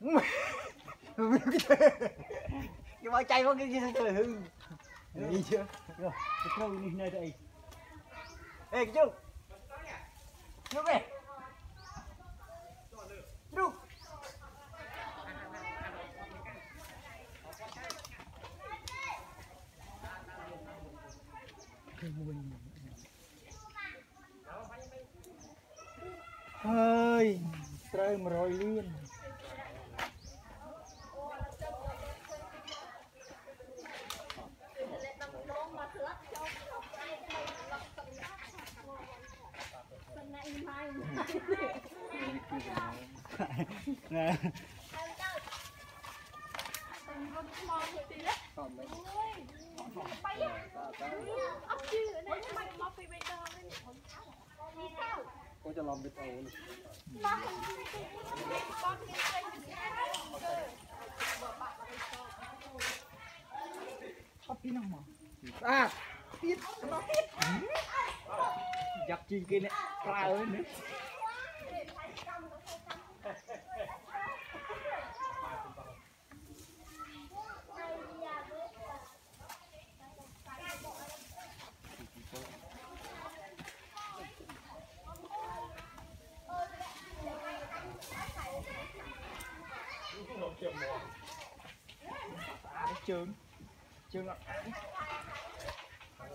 nhưng mà chạy vào cái gì trời hư? Đi chưa Rồi, cái câu này này đây. ê cái chung chung về. Chung Hơi, trời mà rồi liên. Nè, cô cho lòng biết ổn giặc chim kia này, ra lên nè ạ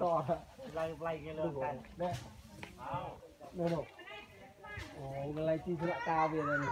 to, lại lại cái lương này, đây. Đâu. Ồ, cái này chi rất cao bây này.